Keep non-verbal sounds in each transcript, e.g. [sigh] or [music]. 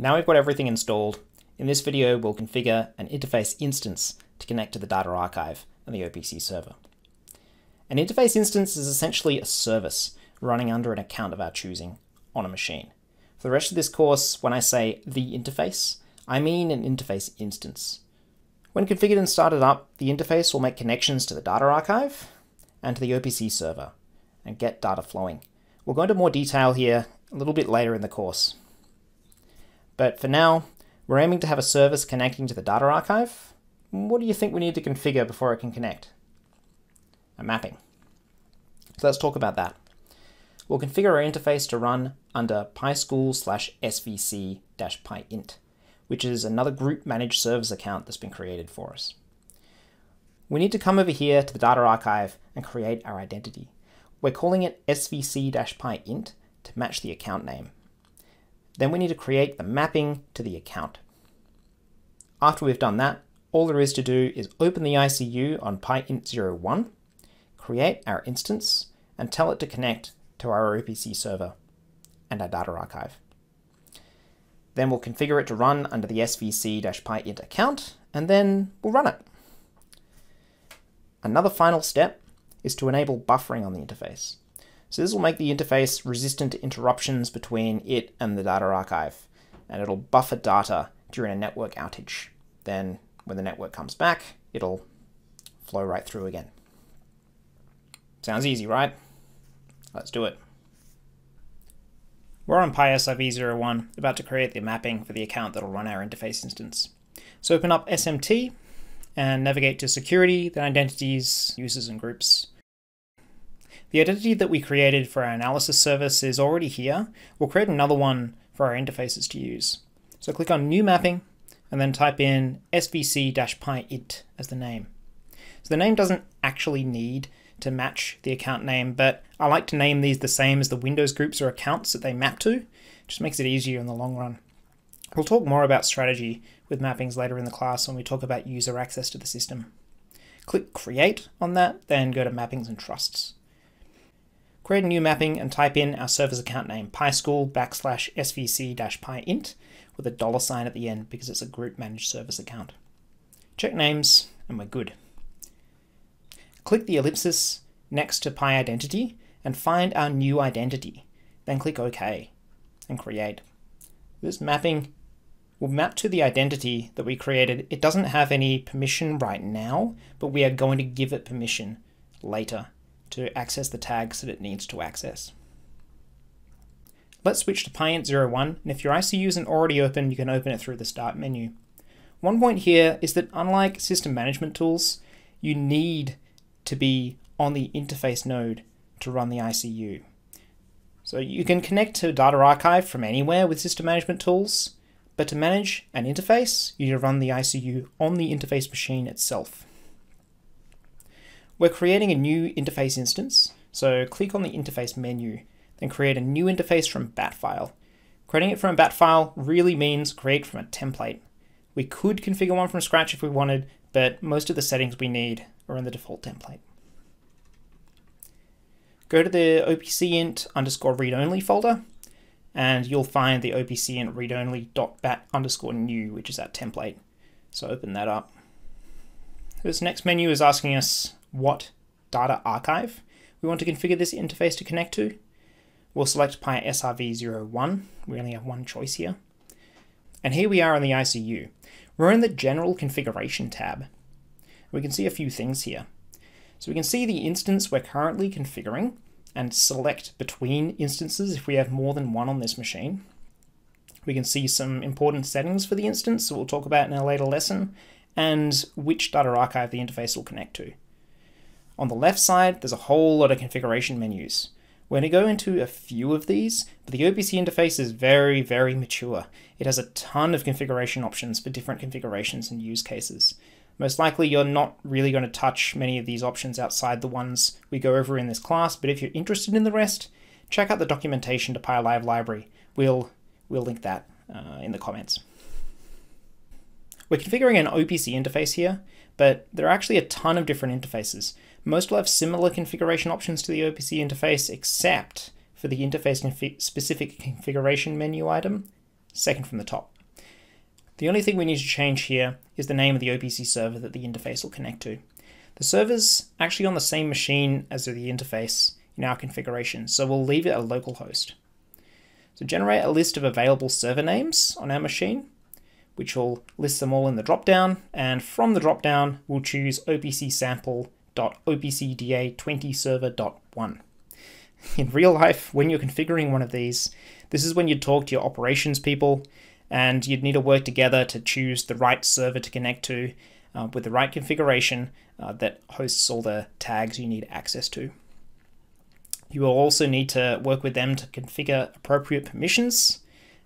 Now we've got everything installed, in this video we'll configure an interface instance to connect to the data archive and the OPC server. An interface instance is essentially a service running under an account of our choosing on a machine. For the rest of this course, when I say the interface, I mean an interface instance. When configured and started up, the interface will make connections to the data archive and to the OPC server and get data flowing. We'll go into more detail here a little bit later in the course. But for now, we're aiming to have a service connecting to the data archive. What do you think we need to configure before it can connect? A mapping. So let's talk about that. We'll configure our interface to run under PISchool slash svc piint, which is another group managed service account that's been created for us. We need to come over here to the data archive and create our identity. We're calling it svc-piint to match the account name. Then we need to create the mapping to the account. After we've done that, all there is to do is open the ICU on piint01, create our instance, and tell it to connect to our OPC server and our data archive. Then we'll configure it to run under the svc-piint account, and then we'll run it. Another final step is to enable buffering on the interface. So this will make the interface resistant to interruptions between it and the data archive, and it'll buffer data during a network outage. Then when the network comes back, it'll flow right through again. Sounds easy, right? Let's do it. We're on PISRV01, about to create the mapping for the account that'll run our interface instance. So open up SMT and navigate to security, then identities, users and groups. The identity that we created for our analysis service is already here. We'll create another one for our interfaces to use. So click on new mapping and then type in svc-piint as the name. So the name doesn't actually need to match the account name, but I like to name these the same as the Windows groups or accounts that they map to. It just makes it easier in the long run. We'll talk more about strategy with mappings later in the class when we talk about user access to the system. Click Create on that, then go to Mappings and Trusts. Create a new mapping and type in our server's account name, PISchool backslash svc-piint with a dollar sign at the end because it's a group managed service account. Check names and we're good. Click the ellipsis next to PI Identity and find our new identity. Then click OK and create. This mapping will map to the identity that we created. It doesn't have any permission right now, but we are going to give it permission later to access the tags that it needs to access. Let's switch to piint01, and if your ICU isn't already open, you can open it through the Start menu. One point here is that unlike system management tools, you need to be on the interface node to run the ICU. So you can connect to Data Archive from anywhere with system management tools, but to manage an interface, you need to run the ICU on the interface machine itself. We're creating a new interface instance, so click on the interface menu, then create a new interface from bat file. Creating it from a bat file really means create from a template. We could configure one from scratch if we wanted, but most of the settings we need are in the default template. Go to the opcint underscore read-only folder, and you'll find the opcint read-only.bat underscore new, which is that template. So open that up. This next menu is asking us what data archive we want to configure this interface to connect to. We'll select PISRV01. We only have one choice here. And here we are on the ICU. We're in the General Configuration tab. We can see a few things here. So we can see the instance we're currently configuring and select between instances if we have more than one on this machine. We can see some important settings for the instance that we'll talk about in a later lesson, and which data archive the interface will connect to. On the left side, there's a whole lot of configuration menus. We're going to go into a few of these, but the OPC interface is very, very mature. It has a ton of configuration options for different configurations and use cases. Most likely you're not really going to touch many of these options outside the ones we go over in this class, but if you're interested in the rest, check out the documentation to PI Live library. We'll, we'll link that uh, in the comments. We're configuring an OPC interface here, but there are actually a ton of different interfaces. Most will have similar configuration options to the OPC interface, except for the interface confi specific configuration menu item. second from the top. The only thing we need to change here is the name of the OPC server that the interface will connect to. The server's actually on the same machine as the interface in our configuration, so we'll leave it a local host. So generate a list of available server names on our machine, which will list them all in the dropdown, and from the dropdown, we'll choose opc sample.opcda20server.1. In real life, when you're configuring one of these, this is when you talk to your operations people and you'd need to work together to choose the right server to connect to uh, with the right configuration uh, that hosts all the tags you need access to. You will also need to work with them to configure appropriate permissions.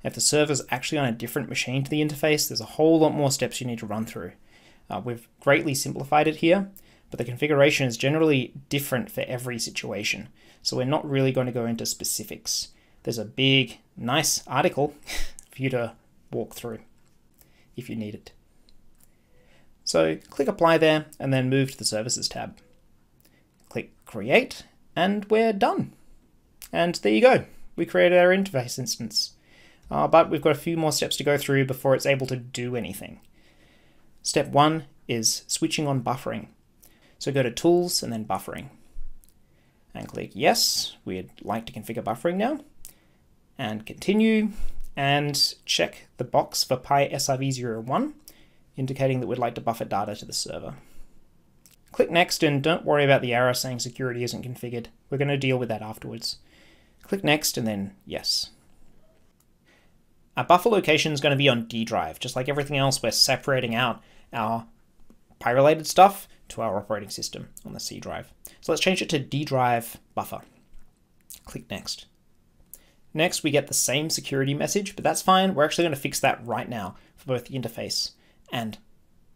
If the server is actually on a different machine to the interface, there's a whole lot more steps you need to run through. Uh, we've greatly simplified it here, but the configuration is generally different for every situation, so we're not really going to go into specifics. There's a big, nice article [laughs] for you to walk through if you need it. So click Apply there and then move to the Services tab. Click Create and we're done. And there you go. We created our interface instance. Uh, but we've got a few more steps to go through before it's able to do anything. Step one is switching on buffering. So go to Tools and then Buffering. And click Yes, we'd like to configure buffering now. And Continue, and check the box for Pi SRv01, indicating that we'd like to buffer data to the server. Click Next and don't worry about the error saying security isn't configured. We're going to deal with that afterwards. Click Next and then Yes. Our buffer location is going to be on D drive. Just like everything else, we're separating out our Pi-related stuff to our operating system on the C drive. So let's change it to D drive buffer. Click Next. Next, we get the same security message, but that's fine. We're actually going to fix that right now for both the interface and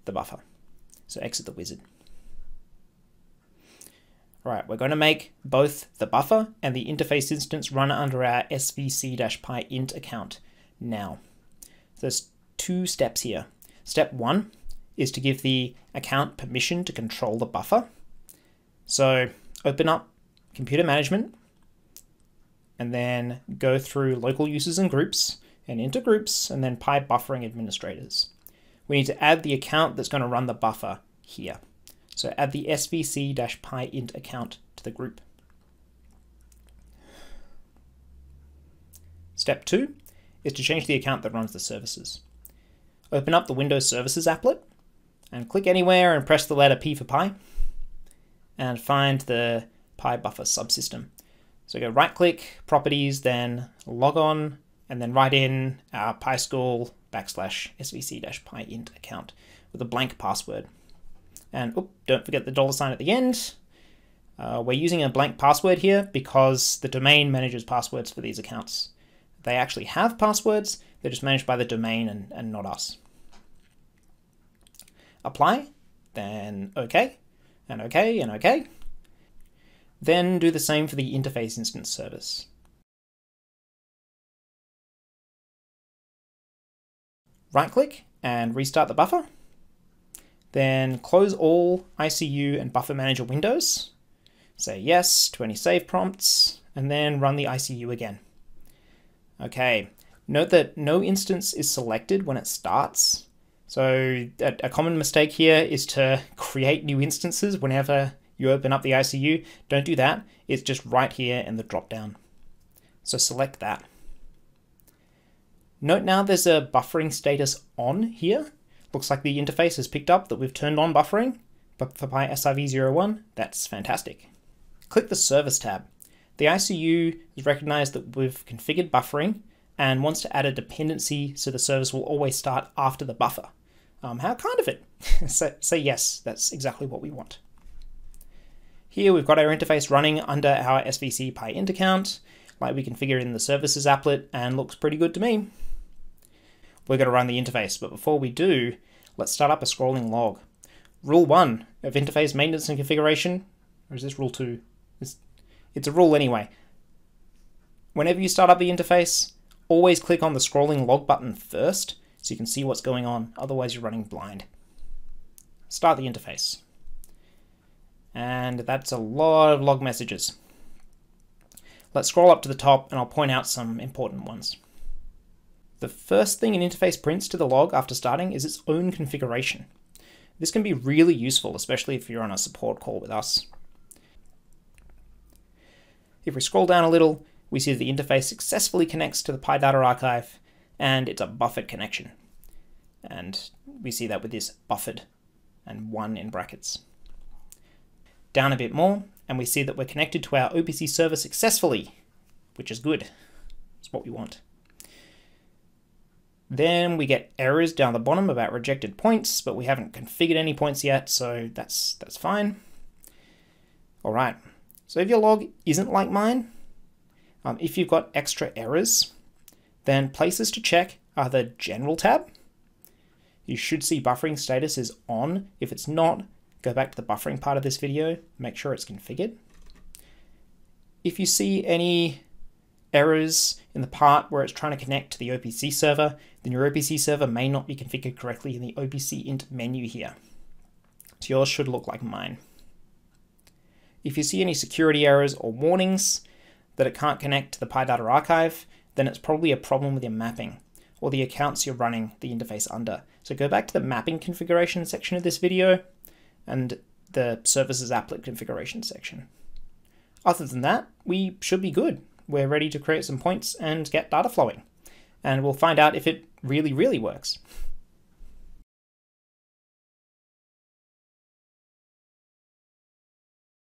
the buffer. So exit the wizard. Right, we're going to make both the buffer and the interface instance run under our svc-pi int account now. There's two steps here. Step one is to give the account permission to control the buffer. So open up computer management and then go through local users and groups and into groups and then pi buffering administrators. We need to add the account that's going to run the buffer here. So add the svc-pi int account to the group. Step two is to change the account that runs the services. Open up the Windows Services applet and click anywhere and press the letter P for Pi and find the Pi buffer subsystem. So go right click, properties, then log on, and then write in our PiSchool backslash svc dash pi int account with a blank password. And oh, don't forget the dollar sign at the end. Uh, we're using a blank password here because the domain manages passwords for these accounts. They actually have passwords, they're just managed by the domain and, and not us. Apply, then OK, and OK, and OK. Then do the same for the interface instance service. Right click and restart the buffer. Then close all ICU and buffer manager windows. Say yes to any save prompts, and then run the ICU again. Okay, note that no instance is selected when it starts. So a, common mistake here is to create new instances whenever you open up the ICU, don't do that. It's just right here in the drop down. So select that. Note now there's a buffering status on here. Looks like the interface has picked up that we've turned on buffering, but for Pi SRv01, that's fantastic. Click the Service tab. The ICU has recognized that we've configured buffering and wants to add a dependency so the service will always start after the buffer. Um, how kind of it? [laughs] say, say yes, that's exactly what we want. Here we've got our interface running under our SVC Pi int account, like we configure in the services applet, and looks pretty good to me. We're going to run the interface, but before we do, let's start up a scrolling log. Rule 1 of interface maintenance and configuration, or is this rule 2? It's, it's a rule anyway. Whenever you start up the interface, always click on the scrolling log button first so you can see what's going on, otherwise you're running blind. Start the interface and that's a lot of log messages. Let's scroll up to the top and I'll point out some important ones. The first thing an interface prints to the log after starting is its own configuration. This can be really useful, especially if you're on a support call with us. If we scroll down a little, we see the interface successfully connects to the PI Data archive, and it's a buffered connection. And we see that with this buffered and one in brackets. Down a bit more, and we see that we're connected to our OPC server successfully, which is good. It's what we want. Then we get errors down the bottom about rejected points, but we haven't configured any points yet, so that's that's fine. All right, so if your log isn't like mine, um, if you've got extra errors, then places to check are the General tab. You should see buffering status is on. If it's not, go back to the buffering part of this video, make sure it's configured. If you see any errors in the part where it's trying to connect to the OPC server, then your OPC server may not be configured correctly in the OPC int menu here. So yours should look like mine. If you see any security errors or warnings that it can't connect to the PI Data archive, then it's probably a problem with your mapping or the accounts you're running the interface under. So go back to the mapping configuration section of this video and the services applet configuration section. Other than that, we should be good. We're ready to create some points and get data flowing. And we'll find out if it really, really works.